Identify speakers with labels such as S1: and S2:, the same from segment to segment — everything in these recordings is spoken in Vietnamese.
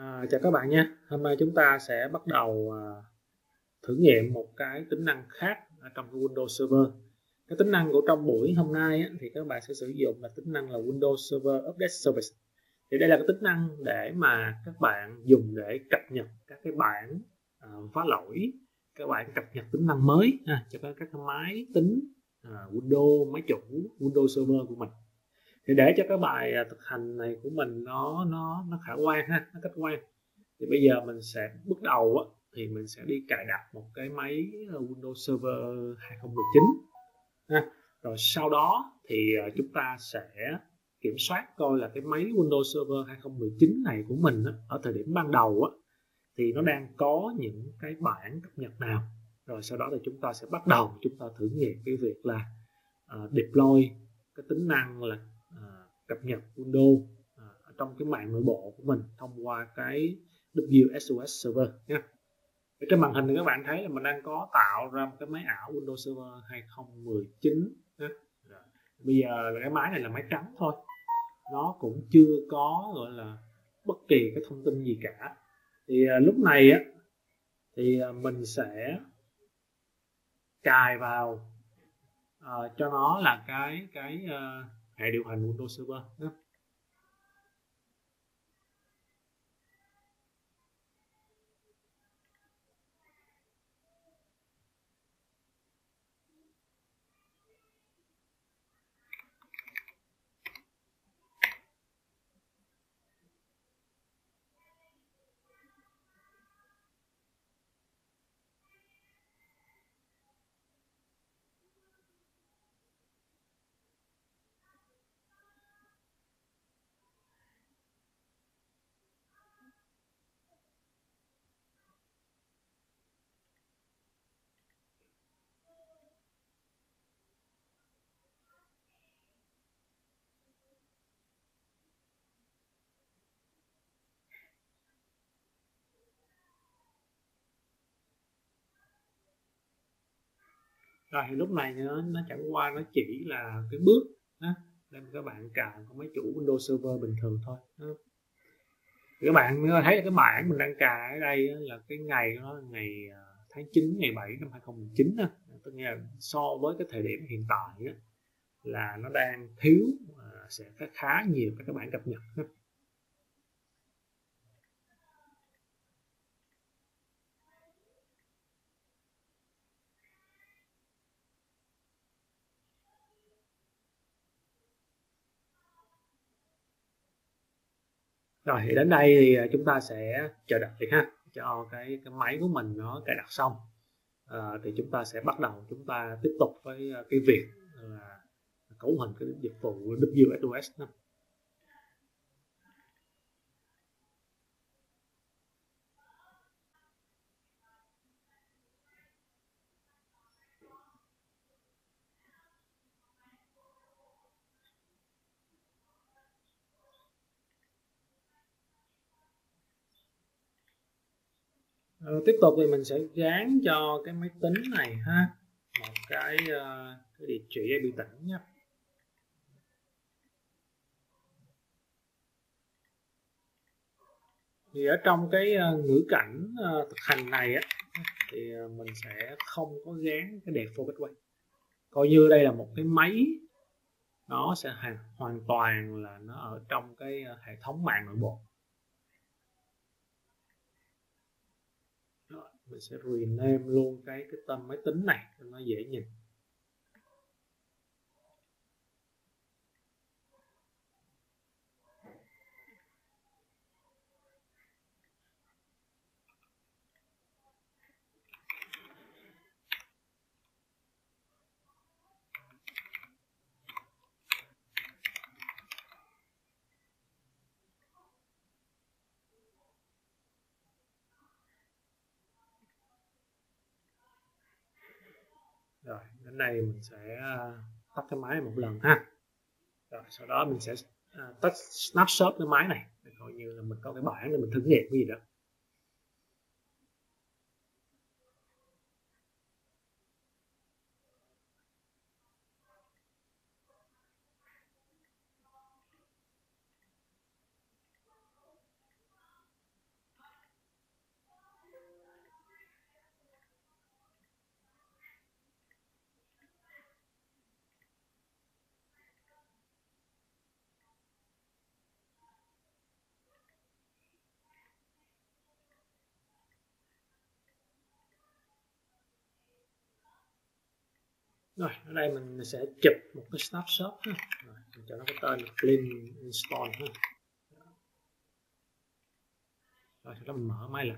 S1: À, chào các bạn nhé. Hôm nay chúng ta sẽ bắt đầu à, thử nghiệm một cái tính năng khác ở trong cái Windows Server. Cái tính năng của trong buổi hôm nay á, thì các bạn sẽ sử dụng là tính năng là Windows Server Update Service. Thì đây là cái tính năng để mà các bạn dùng để cập nhật các cái bản à, phá lỗi, các bạn cập nhật tính năng mới ha, cho các, các máy tính à, Windows, máy chủ, Windows Server của mình thì để cho cái bài à, thực hành này của mình nó nó nó khả quan ha nó khách quan thì bây giờ mình sẽ bước đầu á, thì mình sẽ đi cài đặt một cái máy à, Windows Server 2019 ha. rồi sau đó thì à, chúng ta sẽ kiểm soát coi là cái máy Windows Server 2019 này của mình á, ở thời điểm ban đầu á, thì nó đang có những cái bản cập nhật nào rồi sau đó thì chúng ta sẽ bắt đầu chúng ta thử nghiệm cái việc là uh, deploy cái tính năng là cập nhật Windows à, trong cái mạng nội bộ của mình thông qua cái WSOS server nha. Ở trên màn hình thì các bạn thấy là mình đang có tạo ra một cái máy ảo Windows Server 2019 nha. Bây giờ là cái máy này là máy trắng thôi. Nó cũng chưa có gọi là bất kỳ cái thông tin gì cả. Thì à, lúc này á thì à, mình sẽ cài vào à, cho nó là cái cái à, uh, hệ điều hành Windows Server nhé. Rồi thì lúc này nó, nó chẳng qua nó chỉ là cái bước đó, để các bạn cài có máy chủ Windows Server bình thường thôi đó. các bạn thấy cái bản mình đang cài ở đây là cái ngày nó ngày à, tháng 9 ngày 7 năm 2019 đó. tức nghĩa là so với cái thời điểm hiện tại đó, là nó đang thiếu à, sẽ khá nhiều các bản cập nhật đó. rồi thì đến đây thì à, chúng ta sẽ chờ đợi ha cho cái, cái máy của mình nó cài đặt xong. À, thì chúng ta sẽ bắt đầu chúng ta tiếp tục với à, cái việc là cấu hình cái dịch vụ WS2S ừ, tiếp tục thì mình sẽ dán cho cái máy tính này ha. Một cái, uh, cái địa chỉ IP tỉnh nha. Thì ở trong cái ờ, ngữ cảnh thực hành này á thì mình sẽ không có gán cái default gateway coi như đây là một cái máy nó sẽ hoàn toàn là nó ở trong cái hệ thống mạng nội bộ. Mình sẽ rename luôn cái cái tên máy tính này cho nó dễ nhìn. Rồi, đến đây mình sẽ à, tắt cái máy một lần ha. Rồi, sau đó mình sẽ à, tắt snapshot cái máy này. Coi như là mình có cái bảng để mình thử nghiệm cái gì đó. Rồi ở đây mình sẽ chụp một cái snapshot ha. Rồi, mình cho nó cái tên clean install ha. rồi sau đó mình mở máy lại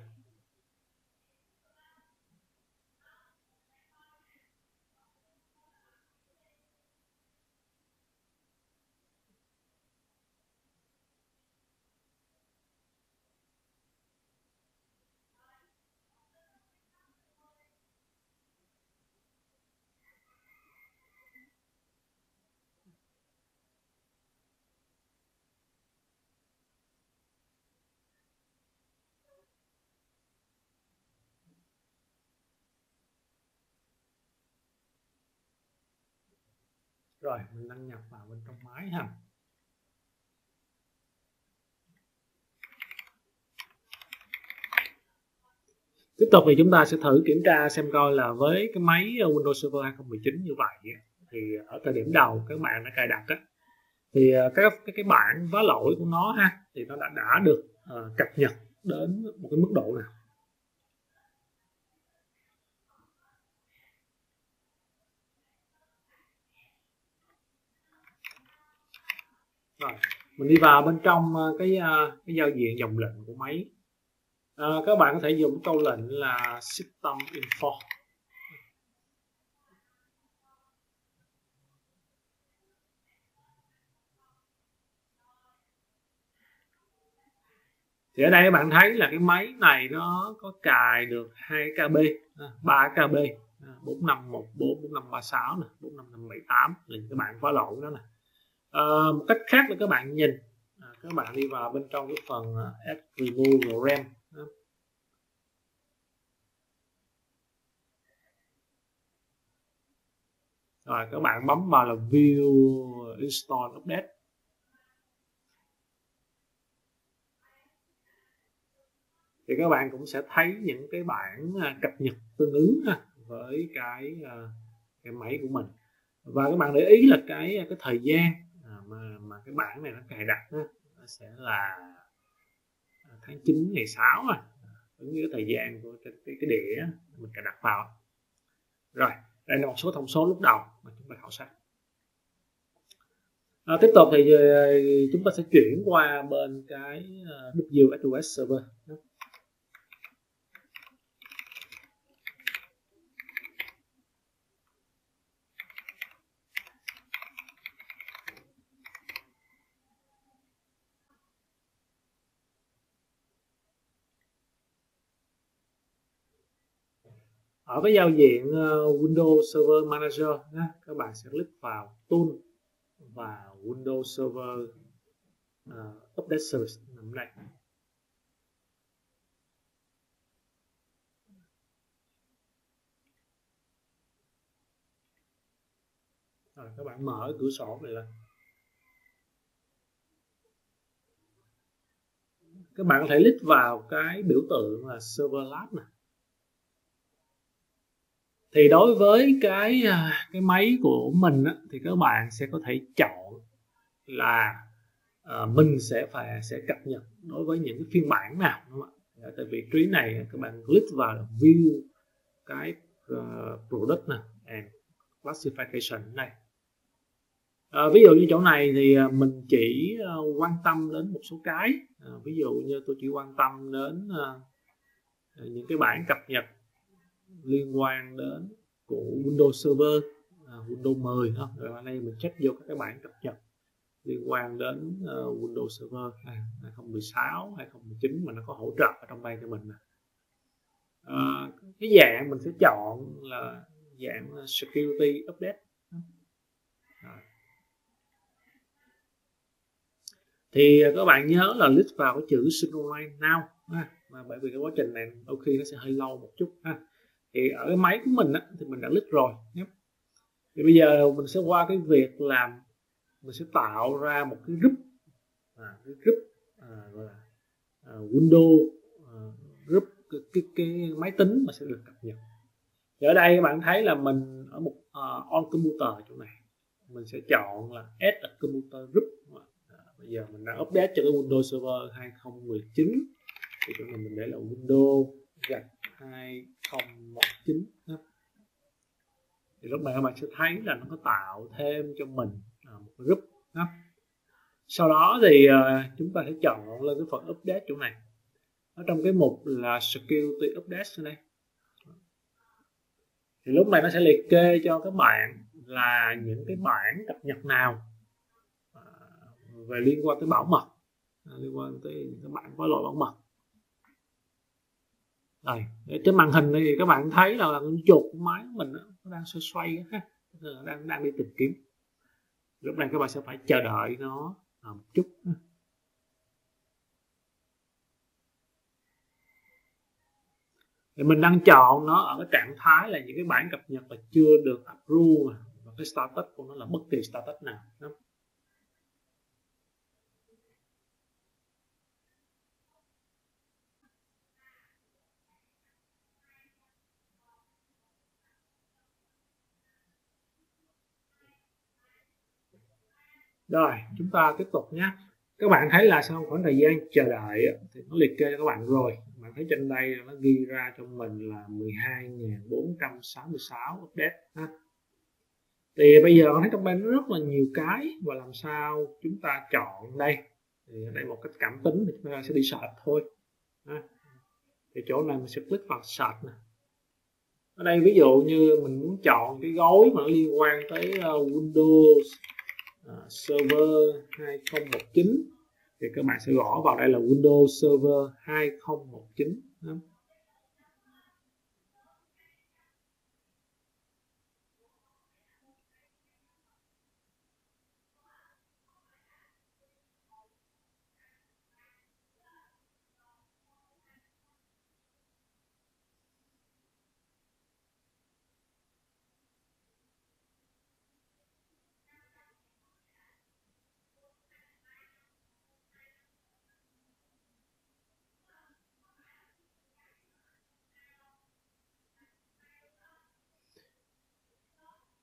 S1: rồi mình đăng nhập vào bên trong máy ha. Tiếp tục thì chúng ta sẽ thử kiểm tra xem coi là với cái máy Windows Server 2019 như vậy thì ở thời điểm đầu các bạn đã cài đặt á thì ờ, cái cái cái bản vá lỗi của nó ha thì nó đã đã được uh, cập nhật đến một cái mức độ nào? Rồi mình đi vào bên trong ờ, cái ờ, cái giao diện dòng lệnh của máy. À, các bạn có thể dùng câu lệnh là system info. Thì ở đây các bạn thấy là cái máy này nó có cài được 2 KB 3 KB 4514 4536 nè 45578 là các bạn khóa lộn đó nè à, một cách khác là các bạn nhìn. À, các bạn đi vào bên trong cái phần à, add remove RAM. Rồi các bạn bấm vào là view install update. Thì các bạn cũng sẽ thấy những cái bản à, cập nhật tương ứng à, với cái cái máy của mình. Và các bạn để ý là cái cái thời gian mà mà cái bảng này nó cài đặt đó, nó sẽ là à, tháng 9 ngày 6 à. Ứng với thời gian của cái, cái, cái đĩa mình cài đặt vào. Rồi đây là một số thông số lúc đầu mà chúng ta khảo sát. À, tiếp tục thì ờ, chúng ta sẽ chuyển qua bên cái ờ, WS server. Ở cái giao diện ờ, Windows Server Manager nhé, các bạn sẽ click vào Tool và Windows Server uh, Update Service nằm đây. Rồi các bạn mở cửa sổ này lên. Các bạn có thể click vào cái biểu tượng là Server Lab này thì đối với cái à, cái máy của mình á, thì các bạn sẽ có thể chọn là à, mình sẽ phải sẽ cập nhật đối với những cái phiên bản nào đúng không ạ? Dạ, tại vị trí này các bạn click vào view cái uh, product này and classification này. À, ví dụ như chỗ này thì à, mình chỉ uh, quan tâm đến một số cái. À, ví dụ như tôi chỉ quan tâm đến uh, những cái bản cập nhật liên quan đến của Windows Server à, Windows 10 ha. rồi ở đây mình check vô các cái bản cập nhật liên quan đến uh, Windows Server 2016 2019 mà nó có hỗ trợ ở trong đây cho mình nè à, cái dạng mình sẽ chọn là dạng security update à. thì các bạn nhớ là list vào cái chữ synchronize now ha. mà bởi vì cái quá trình này đôi khi nó sẽ hơi lâu một chút ha thì ở cái máy của mình á, thì mình đã list rồi. Nhé thì bây giờ mình sẽ qua cái việc làm mình sẽ tạo ra một cái group à, cái group à, gọi là à, Windows à, group cái, cái, cái máy tính mà sẽ được cập nhật. Thì ở đây các bạn thấy là mình ở một uh, on computer chỗ này. Mình sẽ chọn là add a computer group. À, bây giờ mình đã update cho cái Windows Server 2019 thì chỗ này mình để là Windows gạch 2019 thì lúc này các bạn sẽ thấy là nó có tạo thêm cho mình à, một group đó. sau đó thì à, chúng ta sẽ chọn lên cái phần update chỗ này. Ở trong cái mục là security update này đây. Thì lúc này nó sẽ liệt kê cho các bạn là những cái bản cập nhật nào à, về liên quan tới bảo mật, liên quan tới các bạn có lỗi bảo mật rồi trên màn hình này thì các bạn thấy là, con chuột của máy của mình nó đang xoay xoay ha đang đang đi tìm kiếm lúc này các bạn sẽ phải chờ đợi nó một chút thì mình đang chọn nó ở cái trạng thái là những cái bản cập nhật là chưa được approve và cái status của nó là bất kỳ status nào. Rồi, chúng ta tiếp tục nhé các bạn thấy là sau khoảng thời gian chờ đợi thì nó liệt kê cho các bạn rồi bạn thấy trên đây nó ghi ra cho mình là 12.466 update ha. thì bây giờ bạn thấy trong đây nó rất là nhiều cái, và làm sao chúng ta chọn đây thì đây một cách cảm tính thì chúng ta sẽ đi search thôi, ha. thì chỗ này mình sẽ click vào search nè ở đây ví dụ như mình muốn chọn cái gói mà liên quan tới ờ, Windows uh, Server 2019 thì các bạn sẽ gõ vào đây là Windows Server 2019 đó.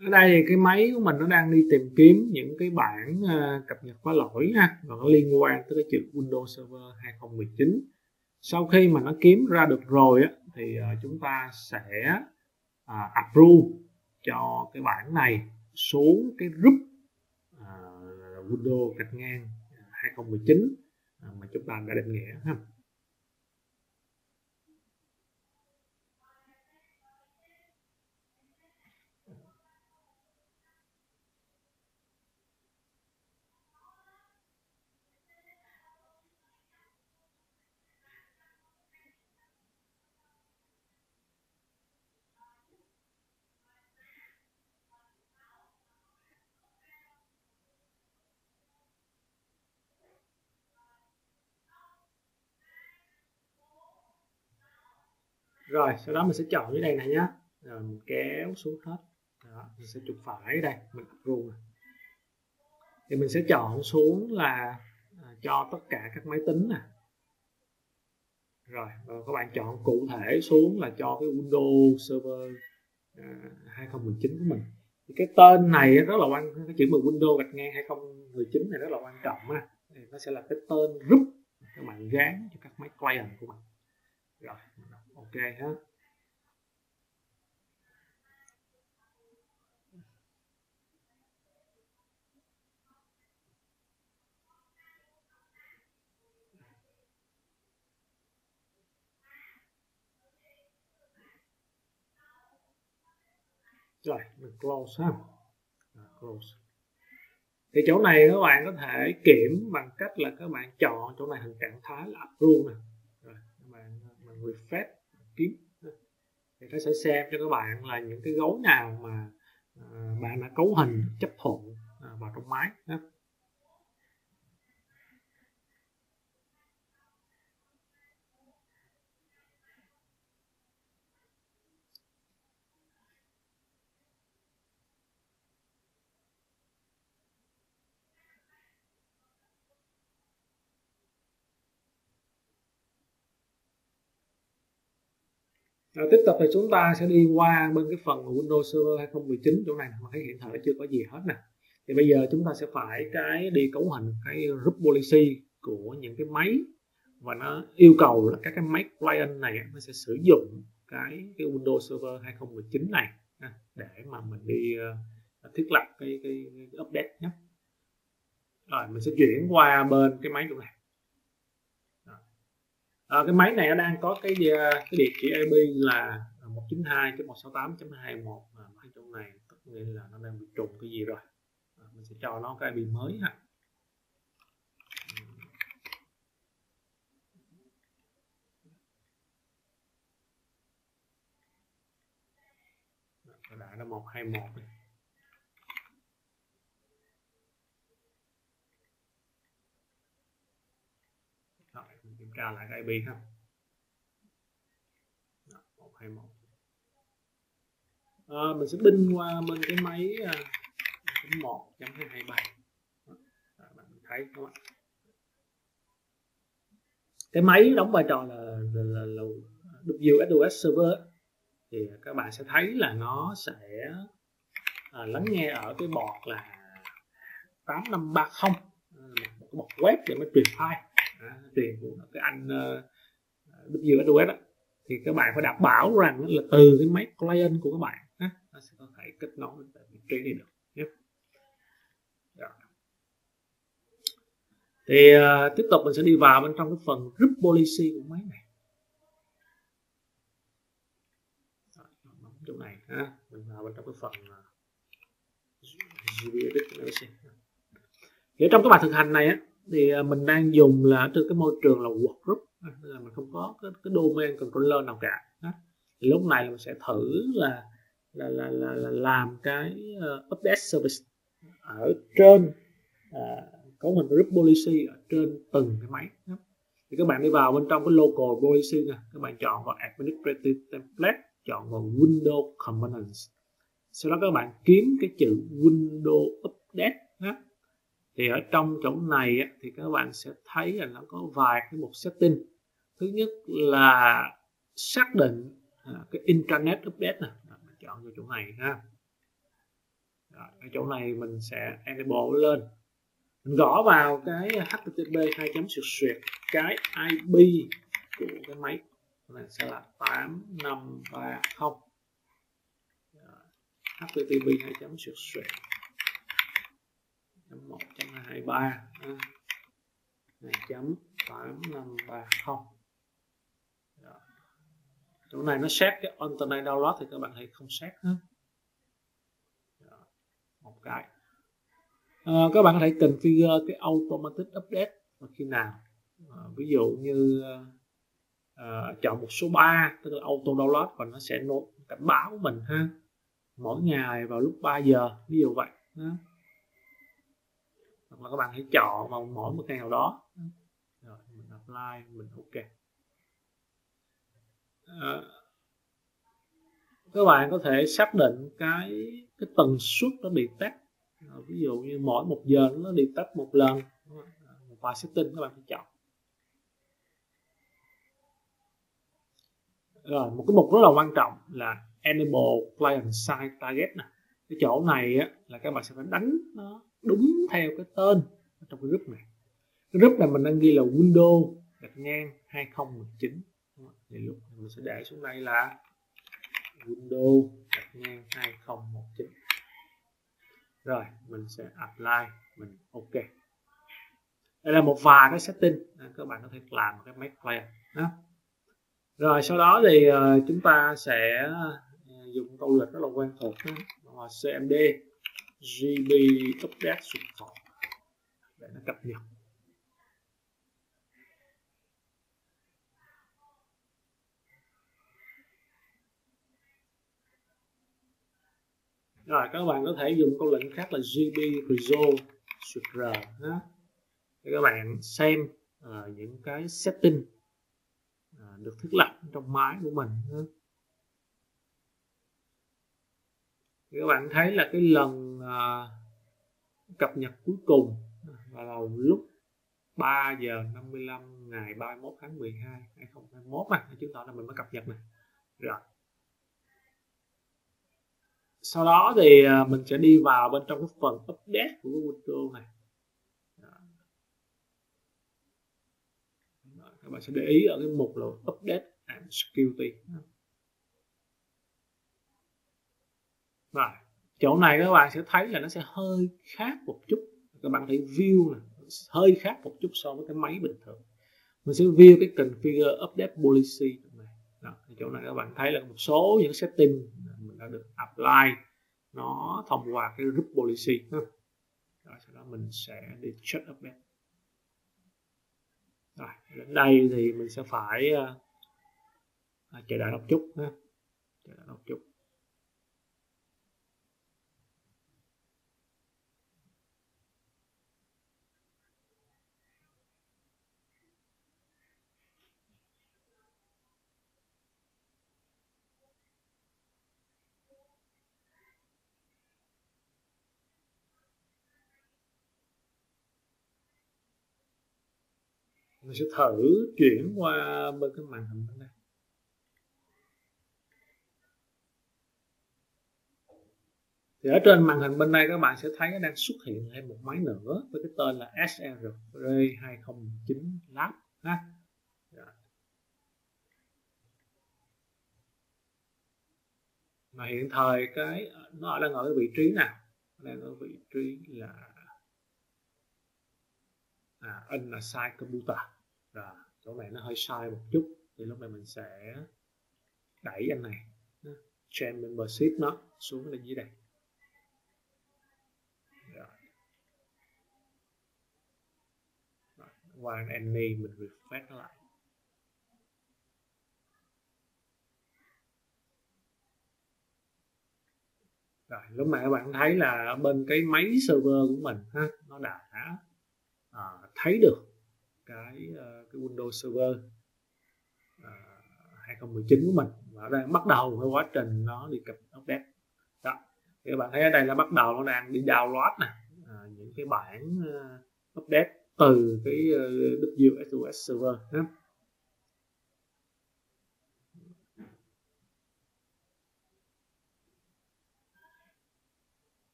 S1: Ở đây thì cái máy của mình nó đang đi tìm kiếm những cái bản uh, cập nhật có lỗi ha và nó liên quan tới cái chữ Windows Server 2019 sau khi mà nó kiếm ra được rồi á, thì uh, chúng ta sẽ uh, approve cho cái bản này xuống cái group uh, Windows gạch ngang 2019 uh, mà chúng ta đã định nghĩa ha. Rồi sau đó mình sẽ chọn dưới đây này nhé rồi mình kéo xuống hết. Đó, mình sẽ chụp phải đây mình run thì mình sẽ chọn xuống là à, cho tất cả các máy tính nè. Rồi và các bạn chọn cụ thể xuống là cho cái Windows Server à, 2019 của mình. Thì cái tên này rất là quan cái chữ mà Windows gạch ngang 2019 này rất là quan trọng ha nó sẽ là cái tên group các bạn gán cho các máy client của mình. Rồi ok ha rồi, mình close ha. Close. Thì chỗ này các bạn có thể kiểm bằng cách là các bạn chọn chỗ này thành trạng thái là approve nè. Rồi, các bạn, mình refresh kiếm. Thì nó sẽ xem cho các bạn là những cái gấu nào mà à, bạn đã cấu hình, chấp thuận à, vào trong máy Rồi tiếp tục thì chúng ta sẽ đi qua bên cái phần Windows Server 2019 chỗ này mà thấy hiện thời chưa có gì hết nè. Thì bây giờ chúng ta sẽ phải cái đi cấu hình cái group policy của những cái máy. Và nó yêu cầu là các cái máy client này nó sẽ sử dụng cái cái Windows Server 2019 này để mà mình đi ờ, thiết lập cái, cái, cái update nhé. Rồi mình sẽ chuyển qua bên cái máy chỗ này à, cái máy này nó đang có cái ờ, cái địa chỉ IP là 192.168.21 à, hai chỗ này tất nhiên là nó đang bị trùng cái gì rồi à, mình sẽ cho nó cái IP mới ha đã là 121 này. Rồi, mình kiểm tra lại cái IP ha. Đó, 121. À, ờ, mình sẽ binh qua bên cái máy à, uh, 1.227 bạn thấy không ạ? Cái máy đóng vai trò là, là, là, là WSOS server thì các bạn sẽ thấy là nó sẽ à, lắng nghe ở cái bọt là 8530 ờ, một cái bọt web để mà truyền file à, truyền của cái anh uh, WSOS đó thì các bạn phải đảm bảo rằng là từ cái máy client của các bạn á, nó sẽ có thể kết nối đến vị trí này được nhé. Thì uh, tiếp tục mình sẽ đi vào bên trong cái phần group policy của máy này. chỗ này ha mình vào bên trong cái phần ờ, GV edit trong cái bài thực hành này á thì à, mình đang dùng là từ cái môi trường là workgroup nên là mình không có cái, cái domain controller nào cả thì lúc này mình sẽ thử là là là, là, là làm cái uh, update service ở trên à, uh, có mình group policy ở trên từng cái máy thì các bạn đi vào bên trong cái local policy nè các bạn chọn vào administrative template chọn vào Windows Components sau đó các bạn kiếm cái chữ Windows Update đó thì ở trong chỗ này thì các bạn sẽ thấy là nó có vài cái mục setting. Thứ nhất là xác định à, cái Internet Update này mình chọn vào chỗ này ha. Rồi, ở chỗ này mình sẽ enable lên. Mình gõ vào cái http 2 xuyệt cái IP của cái máy này sẽ là 8530 http 2 chấm suyệt suyệt 1 23 này chấm 8530 chỗ này nó xét cái alternate download thì các bạn hãy không xét hết. Một cái. À, các bạn có thể configure cái automatic update và khi nào? À, ví dụ như à, chọn một số 3 tức là auto download và nó sẽ nốt cảnh báo mình ha. Mỗi ngày vào lúc 3 giờ ví dụ vậy ha hoặc là các bạn hãy chọn vào mỗi một ngày nào đó. Rồi mình apply mình ok. Uh, các bạn có thể xác định cái cái tần suất nó bị tắt. Ví dụ như mỗi một giờ nó đi tắt một lần. Một vài setting các bạn phải chọn. Rồi một cái mục rất là quan trọng là enable client side target này cái chỗ này á, là các bạn sẽ phải đánh nó đúng theo cái tên trong cái group này. Cái group này mình đang ghi là Windows gạch ngang 2019 thì lúc mình sẽ để xuống đây là Windows gạch ngang 2019 rồi mình sẽ apply mình ok. Đây là một vài cái setting. Các bạn có thể làm cái make client đó. Rồi sau đó thì uh, chúng ta sẽ uh, dùng câu lệnh rất là quen thuộc là cmd gb update support để nó cập nhật. Rồi các bạn có thể dùng câu lệnh khác là gb resolve r đó để các bạn xem uh, những cái setting ờ, được thiết lập trong máy của mình thì các bạn thấy là cái lần à, cập nhật cuối cùng vào lúc 3 giờ 55 ngày 31 tháng 12 2021 này. Chứng tỏ là mình mới cập nhật này rồi. Sau đó thì à, mình sẽ đi vào bên trong cái phần update của Google Windows này. Các bạn sẽ để ý ở cái mục là update and security. Rồi chỗ này các bạn sẽ thấy là nó sẽ hơi khác một chút. Các bạn thấy view này hơi khác một chút so với cái máy bình thường. Mình sẽ view cái configure update policy này. Đó, chỗ này các bạn thấy là một số những setting mình đã được apply nó thông qua cái group policy. Ha. Rồi, sau đó mình sẽ đi check update. Rồi đến đây thì mình sẽ phải uh, chờ đợi một chút ha. Chờ đợi một chút. Mình sẽ thử chuyển qua bên cái màn hình bên đây. Thì ở trên màn hình bên đây các bạn sẽ thấy nó đang xuất hiện thêm một máy nữa với cái tên là SRP 2019 Lab ha. Dạ. Mà hiện thời cái nó đang ở cái vị trí nào? Đang ở vị trí là à, in là sai computer rồi chỗ này nó hơi sai một chút thì lúc này mình sẽ đẩy anh này chain membership nó xuống lên dưới đây rồi. qua any mình refresh nó lại rồi lúc này các bạn thấy là bên cái máy server của mình ha nó đã à, thấy được cái ờ, cái Windows Server uh, 2019 của mình và đang bắt đầu cái quá trình nó đi cập update đó thì các bạn thấy ở đây là bắt đầu nó đang đi download nè à, những cái bản uh, ờ, update từ cái uh, WSOS server đó.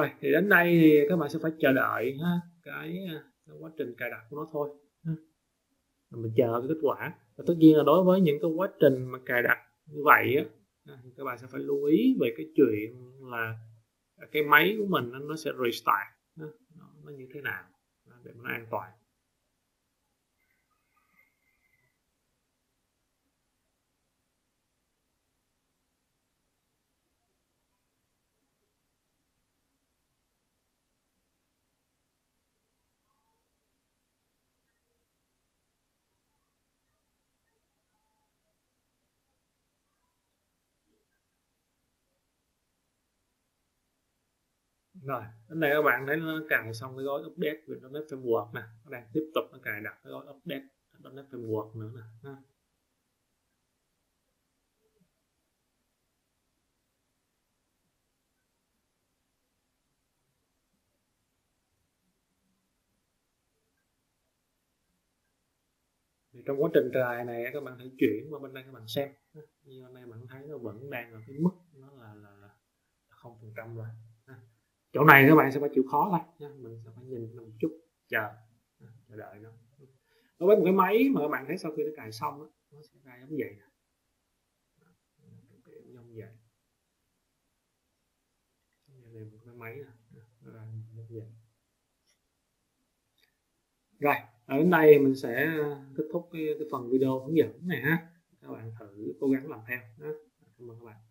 S1: Rồi thì đến đây thì các bạn sẽ phải chờ đợi ha cái, à, cái quá trình cài đặt của nó thôi ha. mình chờ cái kết quả và tất nhiên là đối với những cái quá trình mà cài đặt như vậy á thì các bạn sẽ phải lưu ý về cái chuyện là cái máy của mình nó sẽ restart nó, nó như thế nào để nó an toàn rồi đến đây các bạn thấy nó cài xong cái gói update về .NET Framework nè. Nó đang tiếp tục nó cài đặt cái gói update .NET Framework nữa nè thì trong quá trình cài này các bạn hãy chuyển qua bên đây các bạn xem như hôm nay bạn thấy nó vẫn đang ở cái mức nó là là không phần trăm rồi chỗ này các bạn sẽ phải chịu khó thôi nha mình sẽ phải nhìn một chút chờ à, chờ đợi nó. Đối với một cái máy mà các bạn thấy sau khi nó cài xong đó, nó sẽ ra giống vậy nè. Giống vậy. Đây một cái máy nè à, vậy. Rồi ở đến đây mình sẽ kết thúc cái, cái phần video hướng dẫn này ha. Các bạn thử cố gắng làm theo đó. cảm ơn các bạn.